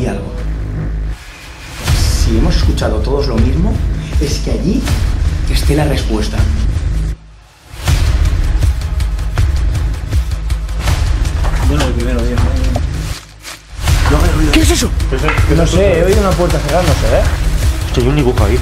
aquí algo. Si hemos escuchado todos lo mismo, es que allí esté la respuesta. Bueno, el primero, bien. ¿Qué es eso? No sé, he oído una puerta cerrándose, ¿eh? Hostia, hay un dibujo ahí.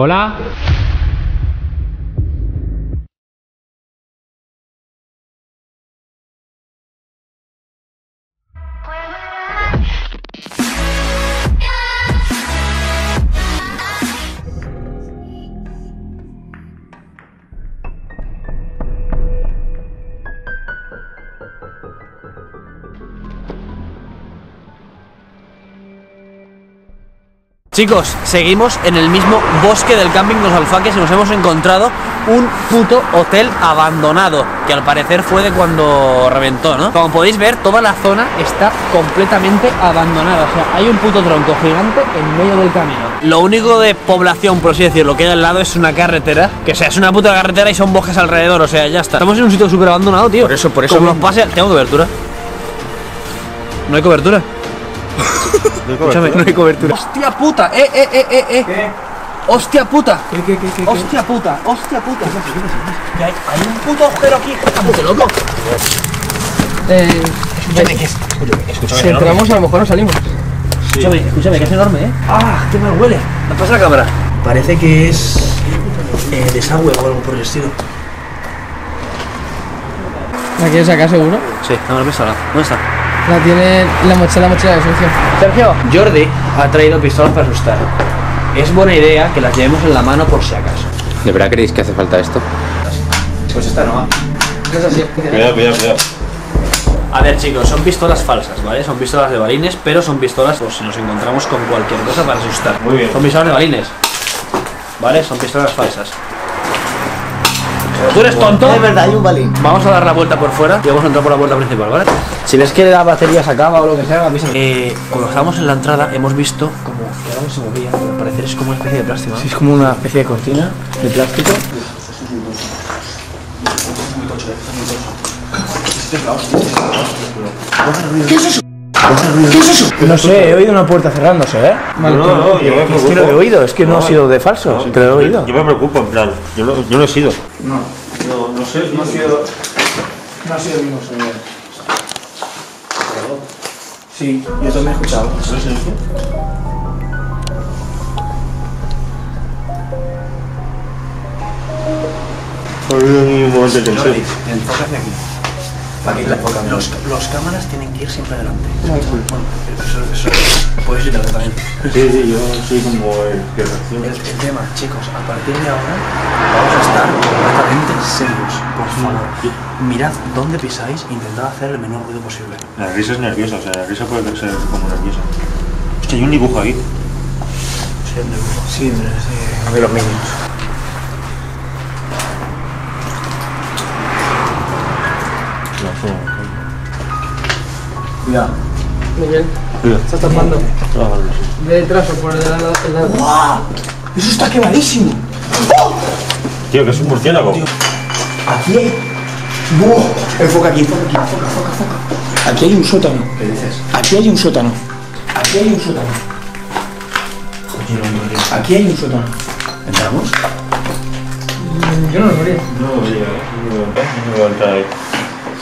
Hola. Chicos, seguimos en el mismo bosque del camping Los Alfaques y nos hemos encontrado un puto hotel abandonado, que al parecer fue de cuando reventó, ¿no? Como podéis ver, toda la zona está completamente abandonada, o sea, hay un puto tronco gigante en medio del camino. Lo único de población, por así decirlo, que hay al lado es una carretera, que o sea, es una puta carretera y son bosques alrededor, o sea, ya está. Estamos en un sitio súper abandonado, tío. Por eso- por eso Como nos pase... ¿Tengo cobertura? ¿No hay cobertura? Escúchame, no hay cobertura. ¡Hostia puta! ¡Eh, eh, eh, eh! eh. ¡Hostia puta! ¿Qué, qué, qué, qué, qué? ¡Hostia puta! ¡Hostia puta! Que hay, hay un puto agujero aquí. ¡Está puto loco! Eh, Escúchame, que es. Escúchame, escúchame. si entramos a lo mejor no salimos. Escúchame, escúchame, que es enorme, ¿eh? ¡Ah! ¡Qué mal huele! ¿Me pasa la cámara? Parece que es. Eh, desagüe o algo por el estilo. ¿La quieres sacar seguro? Sí, no me lo pistola. ¿Dónde está? La tiene la mochila, la mochila de sucio. Sergio, Jordi ha traído pistolas para asustar. Es buena idea que las llevemos en la mano por si acaso. ¿De verdad creéis que hace falta esto? Pues esta no va. Es así. Cuidado, cuidado, cuidado. A ver, chicos, son pistolas falsas, ¿vale? Son pistolas de balines, pero son pistolas por si nos encontramos con cualquier cosa para asustar. Muy bien. Son pistolas de balines. ¿Vale? Son pistolas falsas. ¿Tú eres tonto? De verdad, hay un balín. Vamos a dar la vuelta por fuera y vamos a entrar por la puerta principal, ¿vale? Si ves que la batería se acaba o lo que sea, avísame. Eh, cuando estábamos en la entrada hemos visto como que algo se movía, pero al parecer es como una especie de plástico, ¿no? Es como una especie de cortina de plástico. ¿Qué es eso? ¿Qué es eso? No sé, he oído una puerta cerrándose, ¿eh? No, no, no, yo me Es que lo he oído, es que no ha sido de falso, No, te lo he oído. Yo me preocupo, en plan, yo no, yo no he sido. No, No, no sé, no ha sido. No ha sido el mismo sonido. Sí, yo también he escuchado. Ha habido un momento de tensión. Jordi, enfoca hacia aquí. Que los, los cámaras tienen que ir siempre adelante. Bueno, eso, eso, puedes ir adelante también. Sí, sí, yo soy como el que reacciona. El, el tema, chicos, a partir de ahora vamos a estar completamente serios. Por favor, mirad dónde pisáis e intentad hacer el menor ruido posible. La risa es nerviosa, o sea, la risa puede ser como nerviosa. Hostia, hay un dibujo ahí. Sí, de, de, de los niños. Cuidado. Miguel, Cuidado. está tapando. Ah, vale, sí. De detrás o por el lado. el lado. ¡Guau! ¡Eso está quemadísimo! Tío, que es un murciélago. Aquí hay. ¡Buah! Enfoca aquí, enfoca aquí, enfoca, enfoca, enfoca. Aquí hay un sótano. ¿Qué dices? Aquí hay un sótano. Aquí hay un sótano. Aquí hay un sótano. ¿Entramos? Yo no lo moría. No, no, no, no me va a entrar ahí.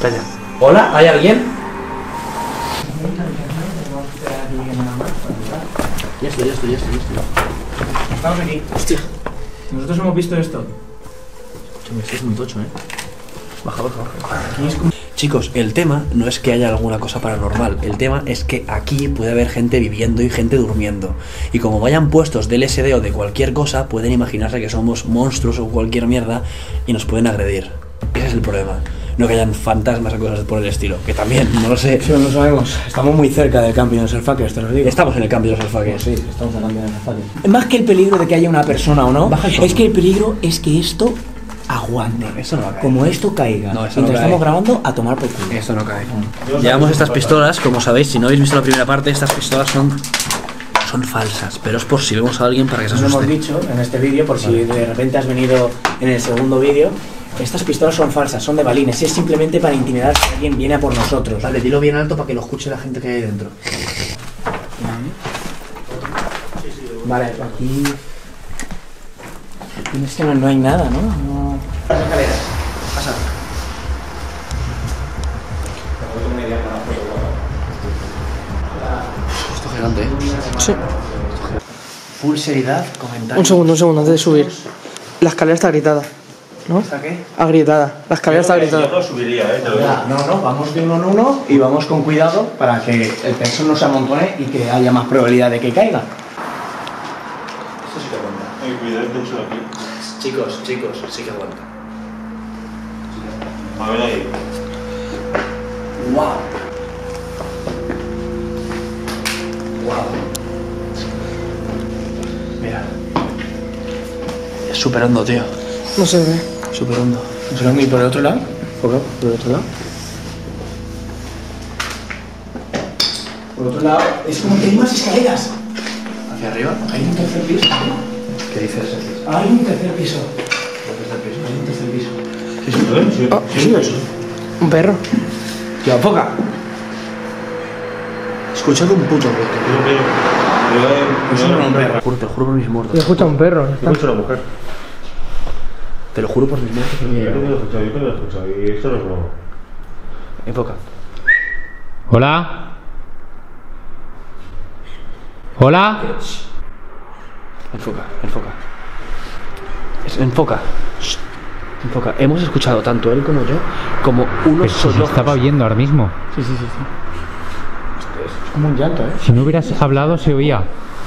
Calla. ¿Hola? ¿Hay alguien? Ya estoy, ya estoy, ya estoy, ya estoy. Estamos aquí. Hostia. Nosotros hemos visto esto. Esto es muy tocho, ¿eh? Baja, baja, baja. Chicos, el tema no es que haya alguna cosa paranormal, el tema es que aquí puede haber gente viviendo y gente durmiendo. Y como vayan puestos del LSD o de cualquier cosa, pueden imaginarse que somos monstruos o cualquier mierda y nos pueden agredir. Ese es el problema. No que hayan fantasmas o cosas por el estilo, que también, no lo sé. Sí, no lo sabemos. Estamos muy cerca del cambio de los alfaques, te lo digo. Estamos en el cambio de los alfaques. Sí, estamos en el cambio de los alfaques. Más que el peligro de que haya una persona o no, es que el peligro es que esto aguante. Eso no va a caer. Como esto caiga. No, eso no Mientras cae. estamos grabando, a tomar por culo. Eso no cae. Llevamos estas pistolas, como sabéis, si no habéis visto la primera parte, estas pistolas son son falsas, pero es por si vemos a alguien para que se Nos lo hemos asuste. dicho en este vídeo, por si de repente has venido en el segundo vídeo. Estas pistolas son falsas, son de balines. Es simplemente para intimidar si alguien viene a por nosotros. Vale, dilo bien alto para que lo escuche la gente que hay dentro. Vale, aquí. aquí Es que no, no hay nada, ¿no? no... Gigante, ¿eh? Sí. Full seriedad, comentario. Un segundo, un segundo, antes de subir. La escalera está gritada. ¿no? ¿Está qué? Agrietada. La escalera está Yo agrietada. no subiría, eh, te lo digo. No, no, vamos de uno en uno y vamos con cuidado para que el peso no se amontone y que haya más probabilidad de que caiga. Esto sí que aguanta. Ay, cuidado el techo de aquí. Chicos, chicos, sí que aguanta. A ver ahí. ¡Wow! ¡Wow! Mira. Es súper hondo, tío. No se ve. Súper hondo. ¿Y por el otro lado? ¿Por el otro lado? Por otro lado, es como que hay más escaleras. ¿Hacia arriba? Hay un tercer piso. ¿Qué dices? Hay un tercer piso. Hay un tercer piso. Sí, sí, ¿eh? sí. Un perro. Tío, enfoca. Escuchado un puto ruido. Yo yo- un perro. Te juro, por mis muertos. Se escucha un perro. Yo escucho a una mujer. Te lo juro por mis muertos. Yo creo que lo he escuchado, yo creo que lo he escuchado. Y esto no es broma. Enfoca. Hola. Hola. Enfoca, enfoca. Enfoca. Enfoca. Hemos escuchado tanto él como yo como unos si se sollozos. estaba oyendo ahora mismo. Sí, sí, sí. sí. Como un llanto, ¿eh? Si no hubieras hablado se oía.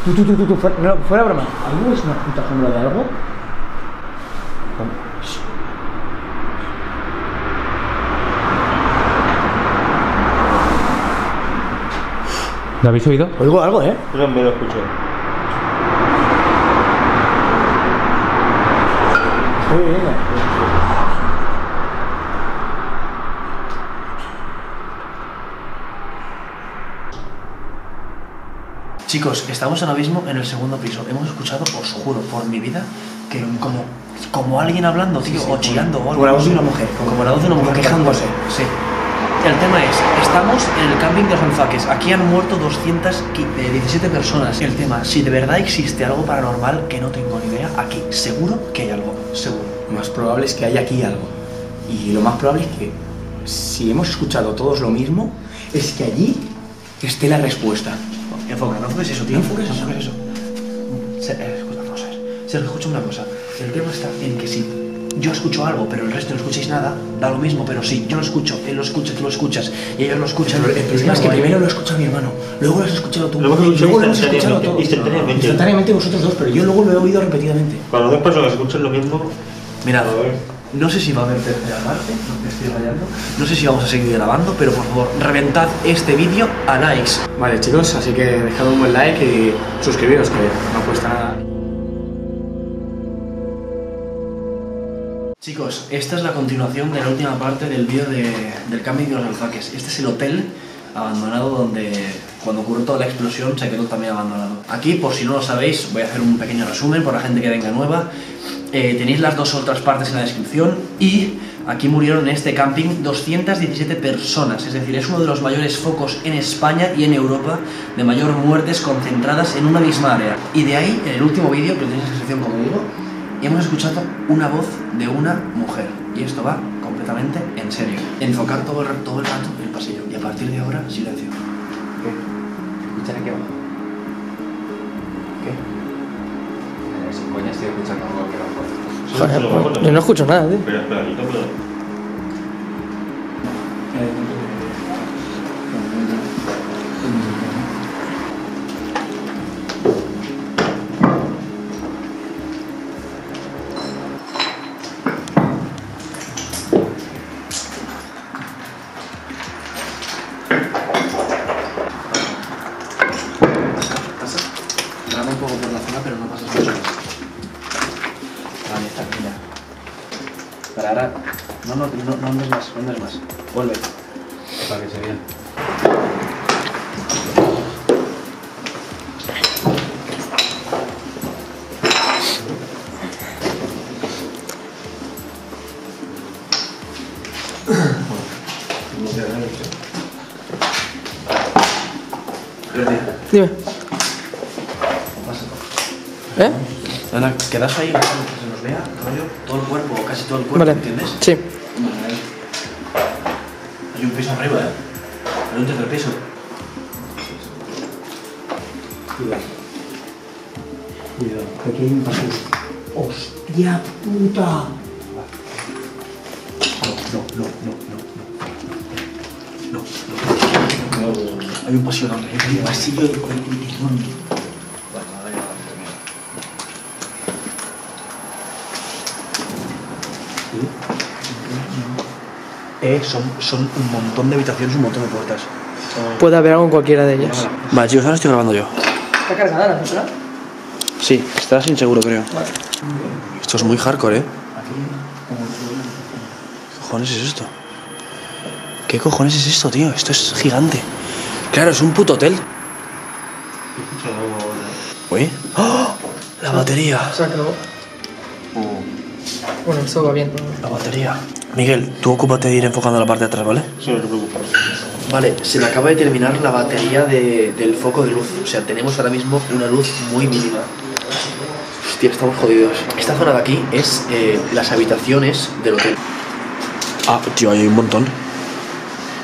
Tú, tú, tú, tú, tú, fuera, no, fuera broma. ¿Algo es una puta sombra de algo? ¿Lo habéis oído? Oigo algo, ¿eh? Yo también lo escucho. Estoy oyendo. Chicos, estamos ahora mismo en el segundo piso. Hemos escuchado, os juro, por mi vida, que como, como alguien hablando, tío, o chillando o algo. Como la voz de una mujer. Como la voz de una mujer quejándose. Sí. El tema es, estamos en el camping de los alfaques. Aquí han muerto 217 personas. El tema, si de verdad existe algo paranormal que no tengo ni idea, aquí seguro que hay algo. Seguro. Lo más probable es que haya aquí algo. Y lo más probable es que si hemos escuchado todos lo mismo, es que allí esté la respuesta. Enfoca, no enfoques eso, tío. No enfoques eso. eso. Se, eh, escucha, vamos a ver. Sergio, escucha una cosa. El tema está en que si yo escucho algo, pero el resto no escucháis nada, da lo mismo, pero sí, yo lo escucho, él lo escucha, tú lo escuchas, y ellos lo escuchan. El problema es que primero lo escucha mi hermano, luego lo has escuchado tú, escuchado luego lo hemos escuchado instantáneamente, todos. instantáneamente. Instantáneamente vosotros dos, pero yo luego lo he oído repetidamente. Cuando dos personas escuchan lo mismo, Mirad, A ver. No sé si va a haber tercera parte, no me estoy rayando, no sé si vamos a seguir grabando, pero por favor, reventad este vídeo a likes. Vale chicos, así que dejad un buen like y suscribiros que no cuesta nada. Chicos, esta es la continuación de la última parte del vídeo de- del camping de los alfaques. Este es el hotel abandonado donde cuando ocurrió toda la explosión se quedó también abandonado. Aquí, por si no lo sabéis, voy a hacer un pequeño resumen por la gente que venga nueva. Eh, tenéis las dos otras partes en la descripción y aquí murieron en este camping 217 personas, es decir, es uno de los mayores focos en España y en Europa de mayor muertes concentradas en una misma área. Y de ahí, en el último vídeo, que lo tenéis en la descripción como digo, hemos escuchado una voz de una mujer. Y esto va completamente en serio. Enfocar todo el, todo el rato el pasillo. Y a partir de ahora, silencio. Escuchan aquí abajo. ¿Qué? Sin coña estoy escuchando algo que abajo. Joder, pues, yo no escucho nada, tío. Espera, espera, Vuelve. Para que se vea. Dime. ¿Eh? Ana, quedas ahí, que se nos vea rollo, todo el cuerpo, casi todo el cuerpo, Vale. ¿entiendes? Sí. Tercer piso. Cuidado. Cuidado, aquí hay un pasillo. ¡Hostia puta! No, no, no, no, no. No, no. Hay un pasillo enorme, hay un pasillo de. Eh, son, son un montón de habitaciones, un montón de puertas. Puede haber algo en cualquiera de ellas. Vale, chicos, ahora estoy grabando yo. ¿Está cargada la central? Sí, estás inseguro, creo. Esto es muy hardcore, ¿eh? ¿Qué cojones es esto? ¿Qué cojones es esto, tío? Esto es gigante. Claro, es un puto hotel. Uy. ¡Oh! La batería. Se acabó. Bueno, esto va bien. La batería. Miguel, tú ocúpate de ir enfocando la parte de atrás, ¿vale? Sí, no te preocupes. Vale, se me acaba de terminar la batería de- del foco de luz. O sea, tenemos ahora mismo una luz muy mínima. Hostia, estamos jodidos. Esta zona de aquí es eh, las habitaciones del hotel. Ah, tío, ahí hay un montón.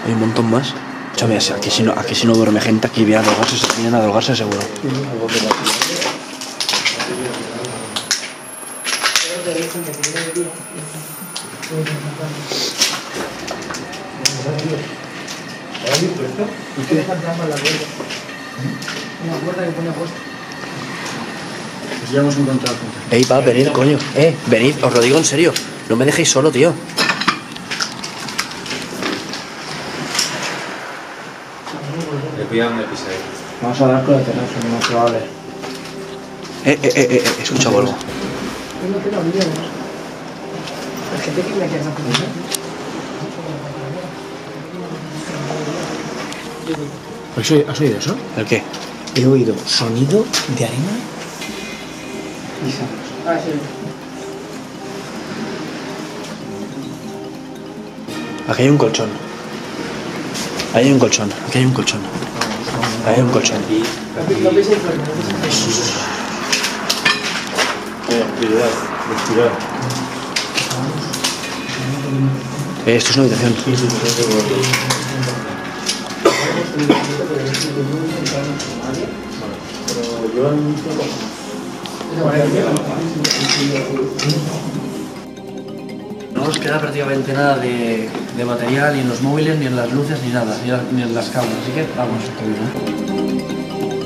Hay un montón más. Escúchame, aquí si no, aquí si no duerme gente, aquí vienen a drogarse, vienen a drogarse seguro. Pues ya hemos encontrado. Ey, va, venid, coño. Eh, venid, os lo digo en serio. No me dejéis solo, tío. Le donde. Vamos a dar con el terrazo, lo más probable. Eh, eh, eh, eh, eh, escucha, vuelvo. Gente que me queda ¿Has oído, has oído eso? ¿El qué? He oído sonido de arena. Ah, sí. Aquí hay un colchón. Ahí hay un colchón. Aquí hay un colchón. Ahí hay un colchón. No pises fuerte, no pises fuerte. Eh, cuidado. Eh, esto es una habitación. No nos queda prácticamente nada de, de material, ni en los móviles, ni en las luces, ni nada, ni, en las cámaras. Así que vamos, está bien,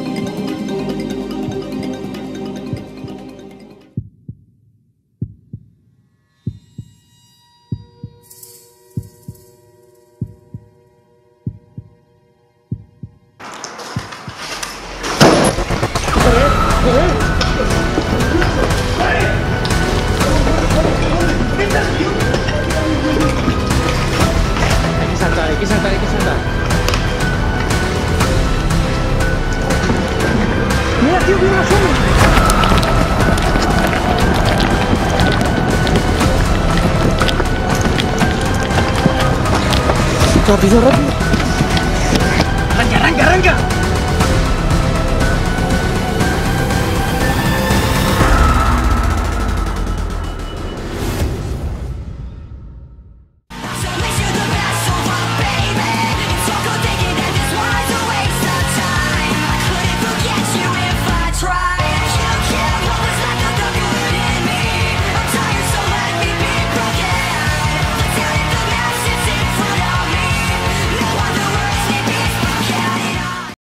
¿eh? Hay que saltar, hay que saltar, hay que saltar. Mira, tío, mira la sombra. Rápido, rápido. Arranca, arranca, arranca.